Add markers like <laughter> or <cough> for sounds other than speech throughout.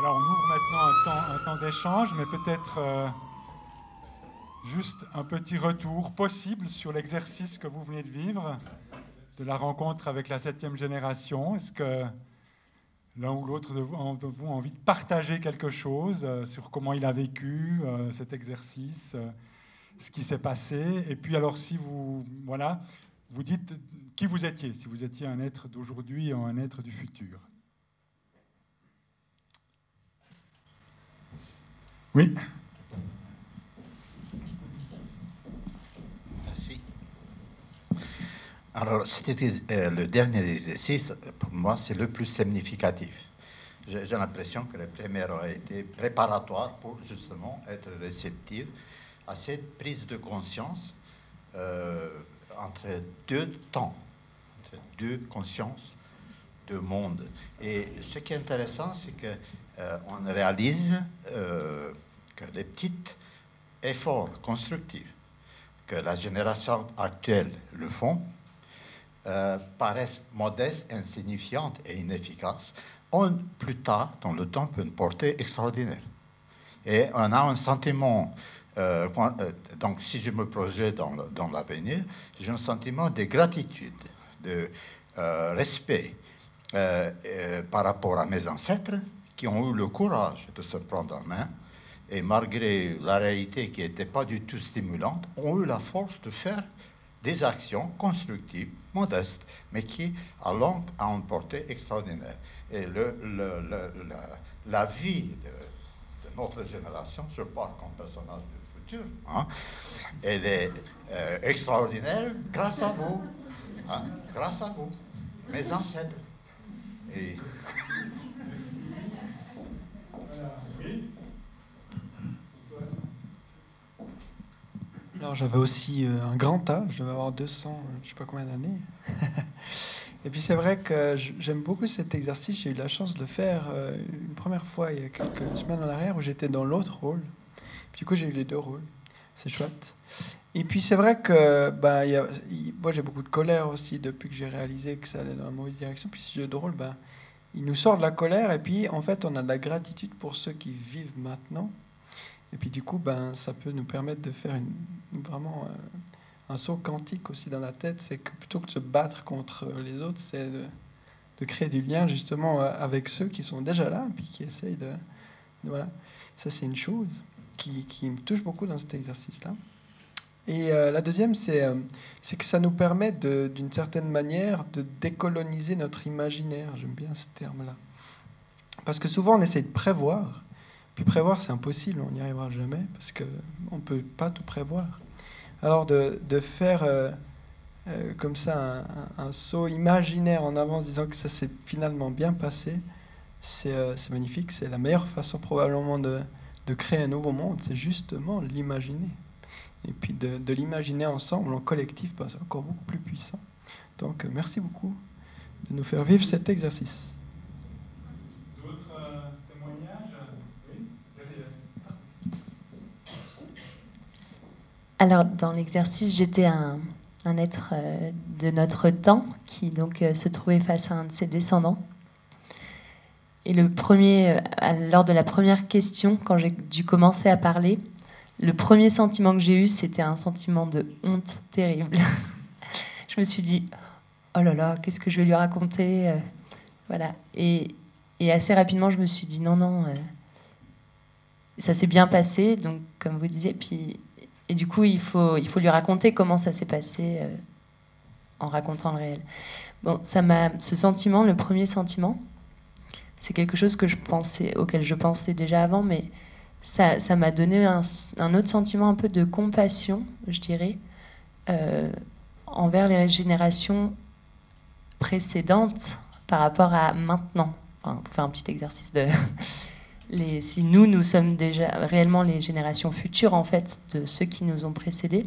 Voilà, on ouvre maintenant un temps, d'échange, mais peut-être euh, juste un petit retour possible sur l'exercice que vous venez de vivre, de la rencontre avec la septième génération. Est-ce que l'un ou l'autre de vous, a envie de partager quelque chose euh, sur comment il a vécu euh, cet exercice, ce qui s'est passé? Et puis alors si vous, voilà, vous dites qui vous étiez, si vous étiez un être d'aujourd'hui ou un être du futur. Oui. Merci. Alors, c'était euh, le dernier exercice, pour moi, c'est le plus significatif. J'ai l'impression que les premières ont été préparatoires pour justement être réceptives à cette prise de conscience euh, entre deux temps, entre deux consciences, deux mondes. Et ce qui est intéressant, c'est que euh, on réalise euh, que les petits efforts constructifs que la génération actuelle le font euh, paraissent modestes, insignifiantes et inefficaces. On, plus tard, dans le temps, peut une portée extraordinaire. Et on a un sentiment, donc si je me projette dans l'avenir, j'ai un sentiment de gratitude, de respect par rapport à mes ancêtres, qui ont eu le courage de se prendre en main et malgré la réalité qui n'était pas du tout stimulante, ont eu la force de faire des actions constructives, modestes, mais qui, à longue, ont une portée extraordinaire. Et le, la, vie de, notre génération, je parle comme personnage du futur, hein, elle est euh, extraordinaire grâce à vous, hein, grâce à vous, mes ancêtres. <laughs> J'avais aussi euh, un grand âge, je devais avoir 200, euh, je sais pas combien d'années. <laughs> Et puis c'est vrai que j'aime beaucoup cet exercice. J'ai eu la chance de le faire euh, une première fois il y a quelques semaines en arrière où j'étais dans l'autre rôle. Du coup j'ai eu les deux rôles. C'est chouette. Et puis c'est vrai que a, moi j'ai beaucoup de colère aussi depuis que j'ai réalisé que ça allait dans la mauvaise direction. Puis ce jeu de rôle, bah, il nous sort de la colère et puis en fait on a de la gratitude pour ceux qui vivent maintenant et puis du coup, ben, ça peut nous permettre de faire vraiment euh, un saut quantique aussi dans la tête. C'est que plutôt que de se battre contre les autres, c'est de, de, créer du lien justement euh, avec ceux qui sont déjà là, puis qui essayent de... voilà. Ça, c'est une chose qui, qui, me touche beaucoup dans cet exercice-là. Et euh, la deuxième, c'est c'est que ça nous permet d'une certaine manière de décoloniser notre imaginaire. J'aime bien ce terme-là. Parce que souvent, on essaie de prévoir prévoir, c'est impossible, on n'y arrivera jamais, parce qu'on ne peut pas tout prévoir. Alors de, de faire euh, euh, comme ça un, saut imaginaire en avance, disant que ça s'est finalement bien passé, c'est euh, magnifique. C'est la meilleure façon probablement de, de créer un nouveau monde, c'est justement l'imaginer. Et puis de, de l'imaginer ensemble, en collectif, c'est encore beaucoup plus puissant. Donc merci beaucoup de nous faire vivre cet exercice. Alors, dans l'exercice, j'étais un, être euh, de notre temps qui donc euh, se trouvait face à un de ses descendants. Et le premier, euh, lors de la première question, quand j'ai dû commencer à parler, le premier sentiment que j'ai eu, c'était un sentiment de honte terrible. <laughs> je me suis dit, oh là là, qu'est-ce que je vais lui raconter Voilà. Et, et, assez rapidement, je me suis dit, non, non, ça s'est bien passé. Donc, comme vous disiez, puis et du coup, il faut, il faut lui raconter comment ça s'est passé euh, en racontant le réel. Bon, ça m'a, ce sentiment, le premier sentiment, c'est quelque chose que je pensais, auquel je pensais déjà avant, mais ça, m'a donné un, autre sentiment un peu de compassion, je dirais, euh, envers les générations précédentes par rapport à maintenant. Enfin, pour faire un petit exercice de si nous, nous sommes déjà réellement les générations futures, en fait, de ceux qui nous ont précédés.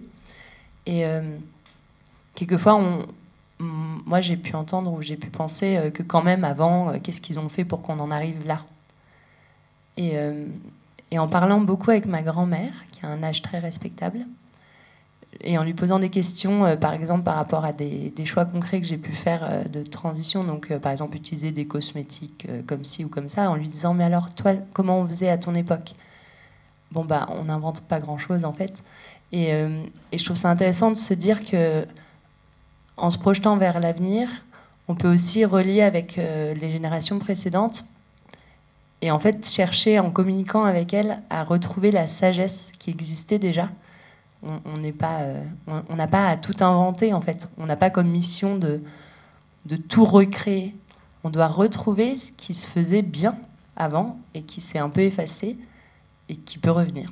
Et euh, quelquefois, on, moi, j'ai pu entendre ou j'ai pu penser euh, que quand même, avant, euh, qu'est-ce qu'ils ont fait pour qu'on en arrive là? Et, et, en parlant beaucoup avec ma grand-mère, qui a un âge très respectable, et en lui posant des questions, euh, par exemple par rapport à des, choix concrets que j'ai pu faire euh, de transition, donc euh, par exemple utiliser des cosmétiques comme ci ou comme ça, en lui disant mais alors toi comment on faisait à ton époque? Bon bah on n'invente pas grand chose en fait, et, et, je trouve ça intéressant de se dire que en se projetant vers l'avenir, on peut aussi relier avec les générations précédentes et en fait chercher en communiquant avec elles à retrouver la sagesse qui existait déjà on n'est pas, euh, on n'a pas à tout inventer en fait. On n'a pas comme mission de, de tout recréer. On doit retrouver ce qui se faisait bien avant et qui s'est un peu effacé et qui peut revenir.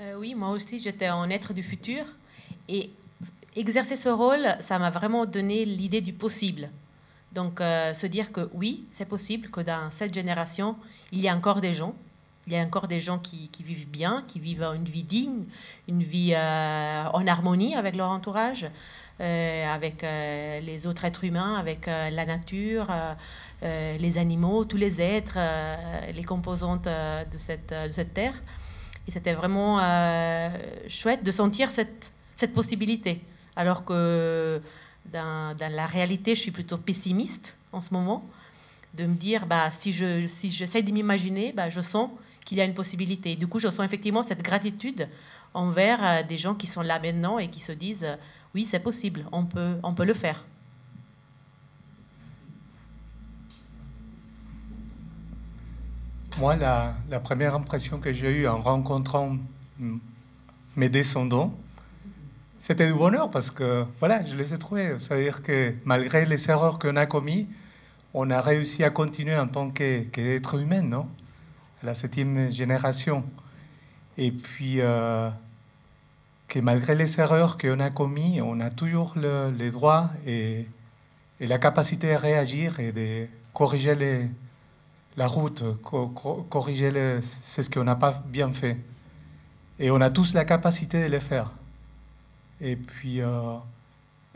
Euh, oui, moi aussi, j'étais un être du futur. Et exercer ce rôle, ça m'a vraiment donné l'idée du possible. Donc, euh, se dire que oui, c'est possible que dans cette génération, il y a encore des gens, il y a encore des gens qui, vivent bien, qui vivent une vie digne, une vie euh, en harmonie avec leur entourage, euh, avec les autres êtres humains, avec la nature, les animaux, tous les êtres, les composantes de cette, de cette terre. Et c'était vraiment chouette de sentir cette cette possibilité. Alors que dans, la réalité, je suis plutôt pessimiste en ce moment, de me dire, bah, si je, si de m'imaginer, bah, je sens qu'il y a une possibilité. Du coup, je sens effectivement cette gratitude envers euh, des gens qui sont là maintenant et qui se disent, euh, oui, c'est possible, on peut, on peut le faire. Moi, la, la première impression que j'ai eue en rencontrant mes descendants, c'était du bonheur parce que voilà, je les ai trouvés. C'est-à-dire que malgré les erreurs qu'on a commises, on a réussi à continuer en tant qu'être humain, non? La septième génération. Et puis, euh, que malgré les erreurs qu'on a commises, on a toujours le, les droits et, et, la capacité à réagir et de corriger les, la route, corriger c'est ce qu'on n'a pas bien fait. Et on a tous la capacité de le faire. Et puis, euh,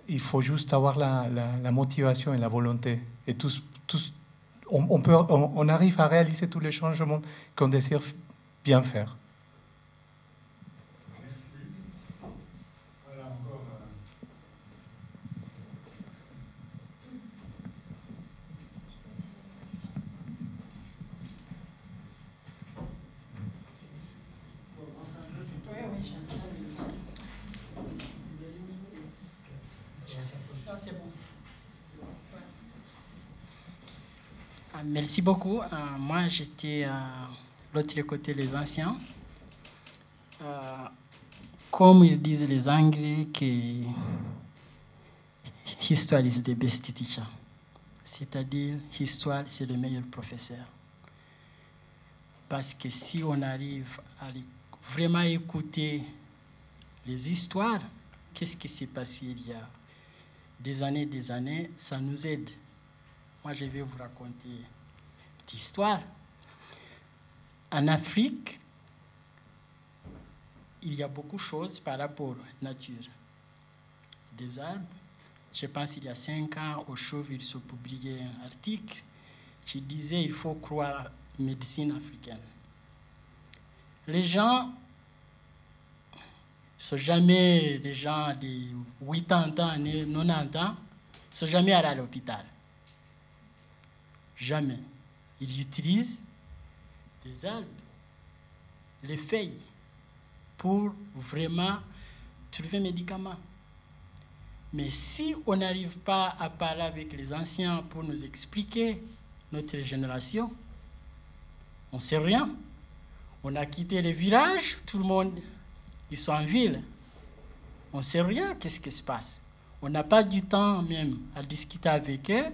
il faut juste avoir la, motivation et la volonté. Et tous, on arrive à réaliser tous les changements qu'on désire bien faire. Merci beaucoup. Euh, moi, j'étais à l'autre côté, les anciens. Euh, comme ils disent les Anglais, que histoire is the best teacher. C'est-à-dire, histoire, c'est le meilleur professeur. Parce que si on arrive à vraiment écouter les histoires, qu'est-ce qui s'est passé il y a des années, des années, ça nous aide. Moi, je vais vous raconter histoire. En Afrique, il y a beaucoup de choses par rapport à la nature. Des arbres. Je pense qu'il y a cinq ans, au Chauve, ils ont publié un article qui disait qu'il faut croire à la médecine africaine. Les gens sont jamais des gens de 80 ans, 90 ans, sont jamais allés à l'hôpital. Jamais ils utilisent des arbres, les feuilles, pour vraiment trouver un médicament. Mais si on n'arrive pas à parler avec les anciens pour nous expliquer notre génération, on ne sait rien. On a quitté les villages, tout le monde, ils sont en ville. On ne sait rien, qu'est-ce qui se passe. On n'a pas du temps même à discuter avec eux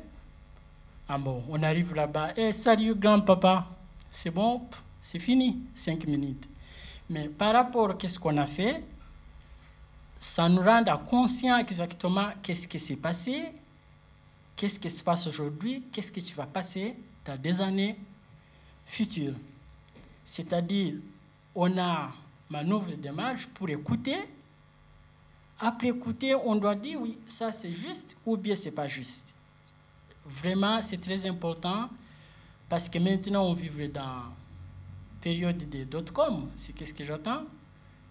ah bon, on arrive là-bas. Eh, salut grand-papa. C'est bon, c'est fini, cinq minutes. Mais par rapport à ce qu'on a fait, ça nous rend conscient exactement qu'est-ce qui s'est passé, qu'est-ce qui se passe aujourd'hui, qu'est-ce qui va passer dans des années futures. C'est-à-dire, on a manœuvre de démarche pour écouter, après écouter, on doit dire oui, ça c'est juste ou bien c'est pas juste. Vraiment, c'est très important parce que maintenant on vit dans période de dot-com. C'est qu'est-ce que j'entends?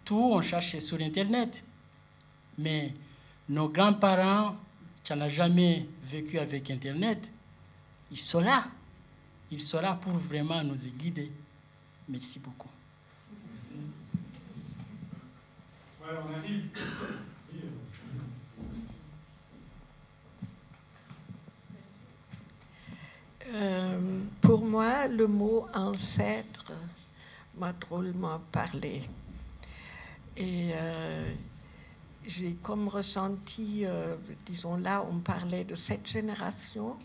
Tout on cherche sur Internet. Mais nos grands-parents qui n'ont jamais vécu avec Internet, ils sont là. Ils sont là pour vraiment nous guider. Merci beaucoup. Euh, pour moi, le mot ancêtre m'a drôlement parlé. Et euh, j'ai comme ressenti, euh, disons là, on parlait de cette génération,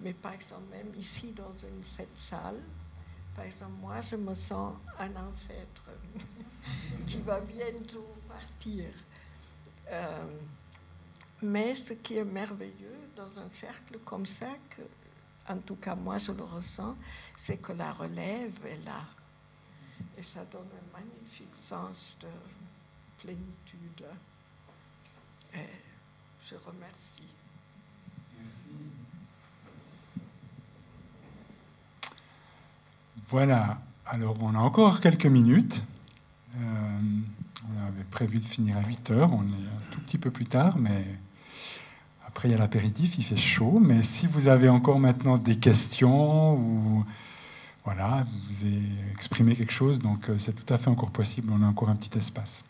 mais par exemple, même ici dans une, cette salle, par exemple, moi, je me sens un ancêtre <laughs> qui va bientôt partir. mais ce qui est merveilleux dans un cercle comme ça, que en tout cas moi je le ressens, c'est que la relève est là. Et ça donne un magnifique sens de plénitude. Et je remercie. Merci. Voilà, alors on a encore quelques minutes. Euh, avait prévu de finir à 8 heures, on est un tout petit peu plus tard, mais après, il y a l'apéritif, il fait chaud, mais si vous avez encore maintenant des questions ou voilà, vous avez exprimé quelque chose, donc euh, c'est tout à fait encore possible, on a encore un petit espace.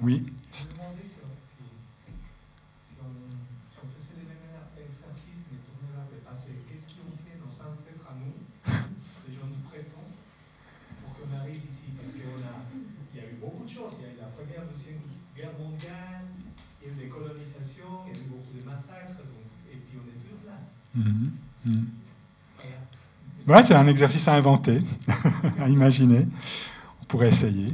oui. Voilà, c'est un exercice à inventer, <laughs> à imaginer. On pourrait essayer.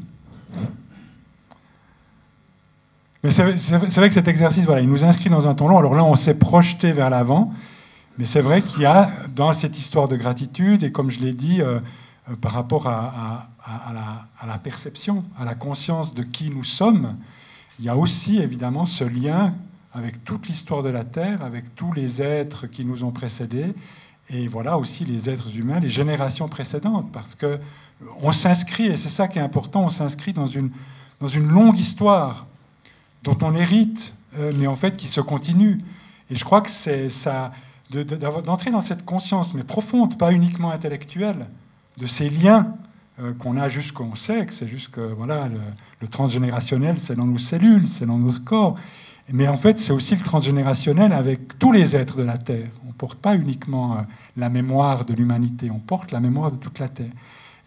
Mais c'est vrai que cet exercice, voilà, il nous inscrit dans un temps long. Alors là, on s'est projeté vers l'avant. Mais c'est vrai qu'il y a dans cette histoire de gratitude, et comme je l'ai dit, euh, par rapport à, la, perception, à la conscience de qui nous sommes, il y a aussi évidemment ce lien avec toute l'histoire de la Terre, avec tous les êtres qui nous ont précédés, et voilà aussi les êtres humains, les générations précédentes, parce que on s'inscrit, et c'est ça qui est important, on s'inscrit dans une, dans une longue histoire dont on hérite, euh, mais en fait qui se continue. Et je crois que c'est ça, d'entrer dans cette conscience, mais profonde, pas uniquement intellectuelle, de ces liens euh, qu'on a jusqu'on sait que c'est juste que voilà, le, le transgénérationnel, c'est dans nos cellules, c'est dans notre corps. Mais en fait, c'est aussi le transgénérationnel avec tous les êtres de la Terre. On ne porte pas uniquement euh, la mémoire de l'humanité, on porte la mémoire de toute la Terre.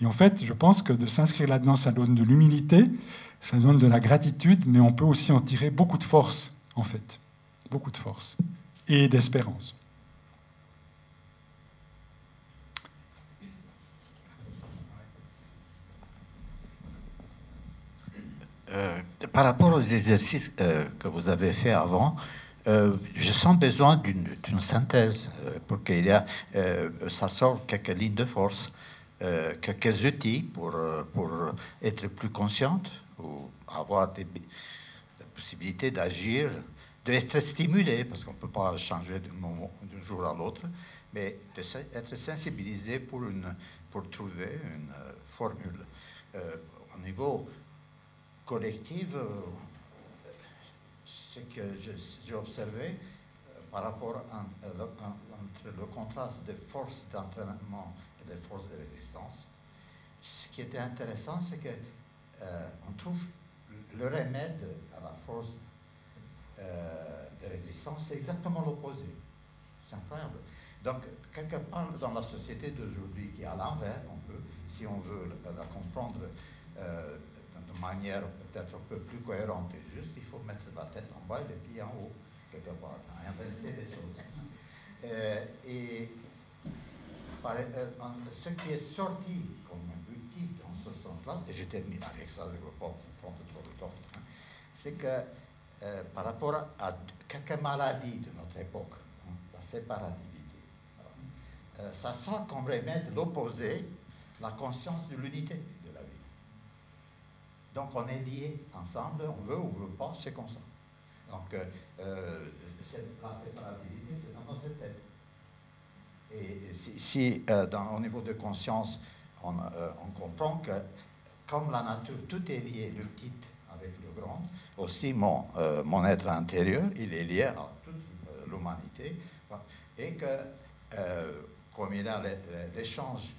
Et en fait, je pense que de s'inscrire là-dedans, ça donne de l'humilité, ça donne de la gratitude, mais on peut aussi en tirer beaucoup de force, en fait. Beaucoup de force. Et d'espérance. Euh, par rapport aux exercices euh, que vous avez fait avant, euh, je sens besoin d'une synthèse pour qu'il y a, ça sort quelques lignes de force, quelques outils pour, pour être plus consciente ou avoir des, possibilités d'agir, d'être stimulé, parce qu'on ne peut pas changer d'un jour à l'autre, mais d'être sensibilisé pour, une, pour trouver une formule. au niveau collective, euh, ce que j'ai observé euh, par rapport euh, entre le contraste des forces d'entraînement et des forces de résistance. Ce qui était intéressant, c'est que on trouve le remède à la force de résistance, c'est exactement l'opposé. C'est incroyable. Donc, quelque part dans la société d'aujourd'hui qui est à l'envers, on peut, si on veut la, comprendre manière peut-être un peu plus cohérente et juste, il faut mettre la tête en bas et les pieds en haut, quelque part, inverser les choses. Euh, et euh, ce qui est sorti comme outil dans ce sens-là, et je termine avec ça, je ne veux pas prendre trop de temps, c'est que euh, par rapport à quelques maladies de notre époque, hein, la séparativité, ça sort comme remède l'opposé, la conscience de l'unité. Donc on est liés ensemble, on veut ou on veut pas, c'est comme ça. Donc euh, euh, la séparabilité, c'est dans notre tête. Et si, euh, dans, au niveau de conscience, on, on, comprend que comme la nature, tout est lié, le petit avec le grand, aussi mon, mon être intérieur, il est lié à toute l'humanité, et que comme il y a l'échange,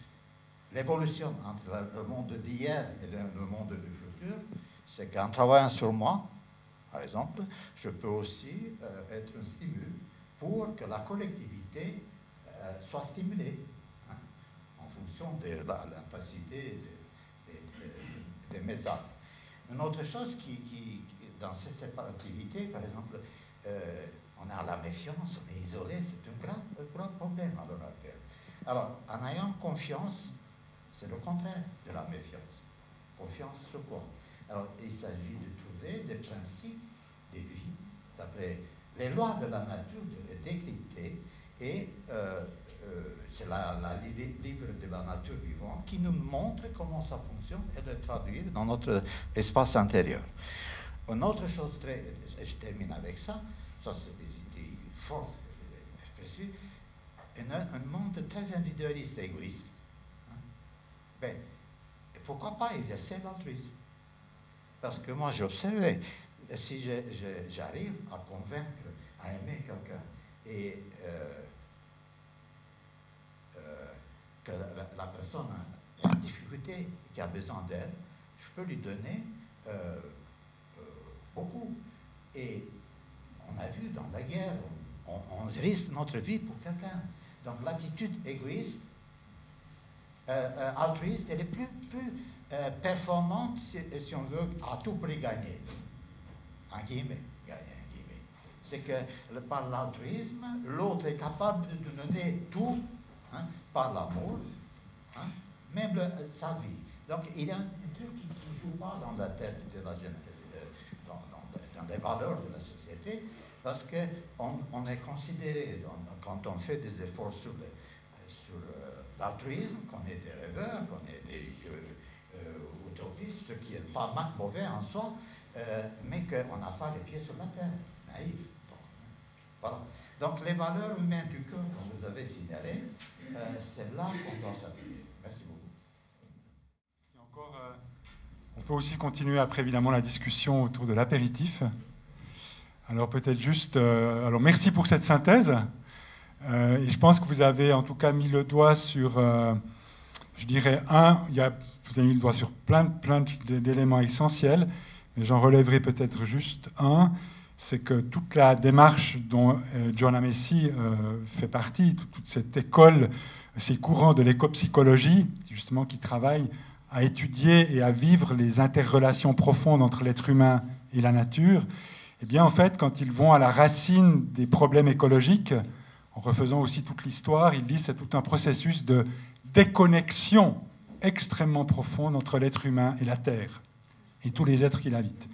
l'évolution entre le monde d'hier et le monde du futur, c'est qu'en travaillant sur moi, par exemple, je peux aussi euh, être un stimule pour que la collectivité euh, soit stimulée hein, en fonction de l'intensité de, mes actes. Une autre chose qui, dans ces séparativités, par exemple, euh, on a la méfiance, on est isolé, c'est un grand, grand problème à l'heure actuelle. Alors, en ayant confiance, c'est le contraire de la méfiance. Confiance sur quoi? Alors, il s'agit de trouver des principes de vie, d'après les lois de la nature, de décrypter, et euh, euh, c'est la, la, livre de la nature vivante qui nous montre comment ça fonctionne et le traduire dans notre espace intérieur. Une autre chose très, je termine avec ça, ça c'est des idées fortes que j'ai un, monde très individualiste, égoïste. Ben, pourquoi pas exercer l'altruisme? Parce que moi, j'observais, si j'arrive à convaincre, à aimer quelqu'un, et euh, euh, que la, personne a une difficulté, qui a besoin d'aide, je peux lui donner euh, beaucoup. Et on a vu dans la guerre, on risque notre vie pour quelqu'un. Donc l'attitude égoïste, euh, euh, altruiste, elle est plus, plus euh, performante, si, on veut, à tout prix gagner. En guillemets, gagner, C'est que par l'altruisme, l'autre est capable de donner tout hein, par l'amour, hein, même sa vie. Donc il y a un, truc qui ne joue pas dans la tête de la jeunesse, dans, dans les valeurs de la société, parce qu'on on est considéré, quand on fait des efforts sur, sur euh, l'altruisme, qu'on est des rêveurs, qu'on est des euh, euh, utopistes, ce qui n'est pas mauvais en soi, mais qu'on n'a pas les pieds sur la terre, naïf. voilà. Donc les valeurs humaines du cœur que vous avez signalées, c'est là qu'on doit s'appuyer. Merci beaucoup. Encore, on peut aussi continuer après évidemment la discussion autour de l'apéritif. Alors peut-être juste, euh, alors merci pour cette synthèse. Euh, et je pense que vous avez en tout cas mis le doigt sur, euh, je dirais un, vous avez mis le doigt sur plein, plein d'éléments essentiels, mais j'en relèverai peut-être juste un, c'est que toute la démarche dont John Amessi fait partie, toute cette école, ces courants de l'éco-psychologie, justement qui travaillent à étudier et à vivre les interrelations profondes entre l'être humain et la nature, eh bien, en fait, quand ils vont à la racine des problèmes écologiques, en refaisant aussi toute l'histoire, disent que c'est tout un processus de déconnexion extrêmement profonde entre l'être humain et la Terre et tous les êtres qui l'habitent.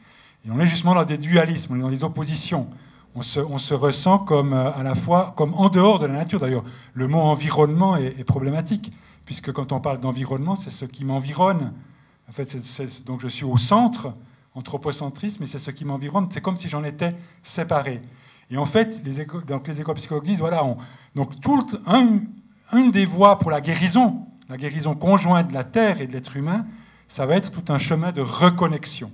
Et on est justement dans des dualismes, on est dans des oppositions. On se, on se ressent comme euh, à la fois comme en dehors de la nature. D'ailleurs, le mot environnement est, problématique, puisque quand on parle d'environnement, c'est ce qui m'environne. En fait, donc je suis au centre anthropocentrisme, et c'est ce qui m'environne. C'est comme si j'en étais séparé. Et en fait, les, éco, donc les éco-psychologues disent, voilà, on, donc tout, un, une des voies pour la guérison, la guérison conjointe de la Terre et de l'être humain, ça va être tout un chemin de reconnexion.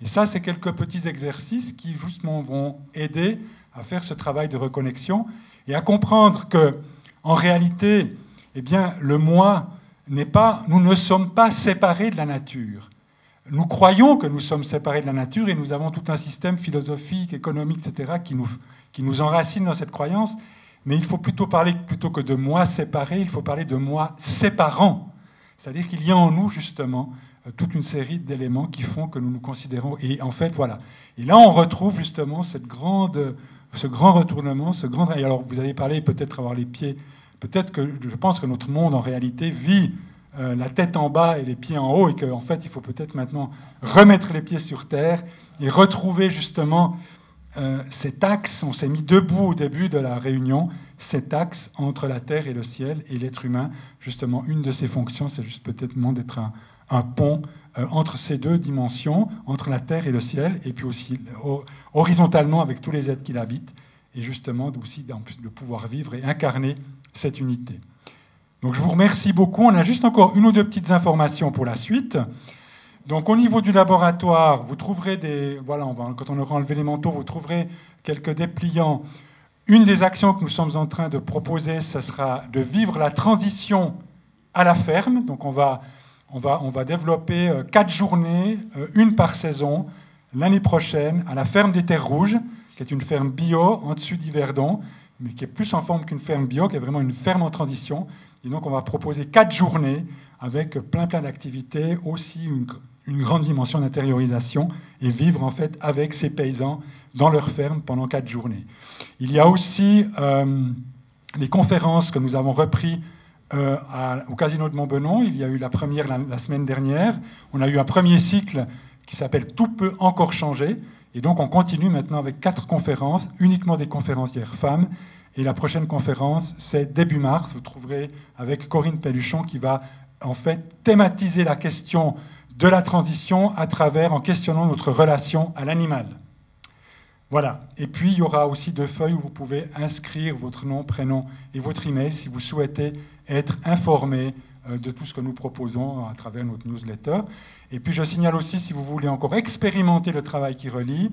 Et ça, c'est quelques petits exercices qui, justement, vont aider à faire ce travail de reconnexion et à comprendre que, en réalité, eh bien, le moi n'est pas, nous ne sommes pas séparés de la nature. Nous croyons que nous sommes séparés de la nature et nous avons tout un système philosophique, économique, etc., qui nous, qui nous enracine dans cette croyance. Mais il faut plutôt parler, plutôt que de moi séparé, il faut parler de moi séparant. C'est-à-dire qu'il y a en nous, justement, euh, toute une série d'éléments qui font que nous nous considérons. Et en fait, voilà. Et là, on retrouve justement cette grande, ce grand retournement, ce grand. Et alors, vous avez parlé peut-être avoir les pieds. Peut-être que je pense que notre monde, en réalité, vit euh, la tête en bas et les pieds en haut, et qu'en fait, il faut peut-être maintenant remettre les pieds sur terre et retrouver justement euh, cet axe. On s'est mis debout au début de la réunion, cet axe entre la terre et le ciel et l'être humain. Justement, une de ses fonctions, c'est juste peut-être d'être un, pont euh, entre ces deux dimensions, entre la terre et le ciel, et puis aussi horizontalement avec tous les êtres qui l'habitent, et justement aussi de pouvoir vivre et incarner cette unité. Donc je vous remercie beaucoup. On a juste encore une ou deux petites informations pour la suite. Donc au niveau du laboratoire, vous trouverez des... Voilà, quand on aura enlevé les manteaux, vous trouverez quelques dépliants. Une des actions que nous sommes en train de proposer, ce sera de vivre la transition à la ferme. Donc on va, on va, on va développer euh, quatre journées, euh, une par saison, l'année prochaine, à la ferme des Terres Rouges, qui est une ferme bio en dessus d'Yverdon, mais qui est plus en forme qu'une ferme bio, qui est vraiment une ferme en transition. Et donc on va proposer quatre journées avec plein plein d'activités, aussi une, grande dimension d'intériorisation et vivre en fait avec ces paysans dans leur ferme pendant quatre journées. Il y a aussi euh, les conférences que nous avons reprises euh, au Casino de Montbenon. Il y a eu la première la, semaine dernière. On a eu un premier cycle qui s'appelle Tout peut encore changer. Et donc on continue maintenant avec quatre conférences, uniquement des conférencières femmes. Et la prochaine conférence, c'est début mars. Vous trouverez avec Corinne Pelluchon qui va en fait thématiser la question de la transition à travers, en questionnant notre relation à l'animal. Voilà. Et puis, il y aura aussi deux feuilles où vous pouvez inscrire votre nom, prénom et votre email si vous souhaitez être informé euh, de tout ce que nous proposons à travers notre newsletter. Et puis, je signale aussi, si vous voulez encore expérimenter le travail qui relie,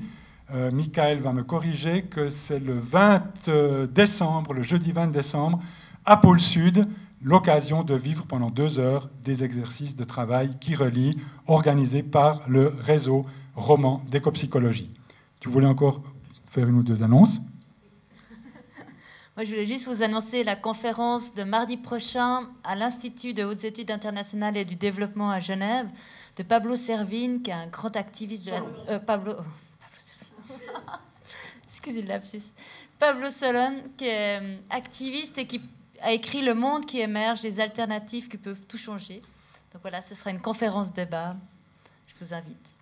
euh, Michael va me corriger que c'est le 20 euh, décembre, le jeudi 20 décembre, à Pôle Sud, l'occasion de vivre pendant deux heures des exercices de travail qui relient, organisés par le réseau roman d'écopsychologie. Tu voulais encore faire une ou deux annonces? Moi, je voulais juste vous annoncer la conférence de mardi prochain à l'Institut de hautes études internationales et du développement à Genève de Pablo Servine, qui est un grand activiste de la... Euh, Pablo... Excusez le. Pablo Solon, qui est euh, activiste et qui a écrit Le monde qui émerge, les alternatives qui peuvent tout changer. Donc voilà, ce sera une conférence débat. Je vous invite.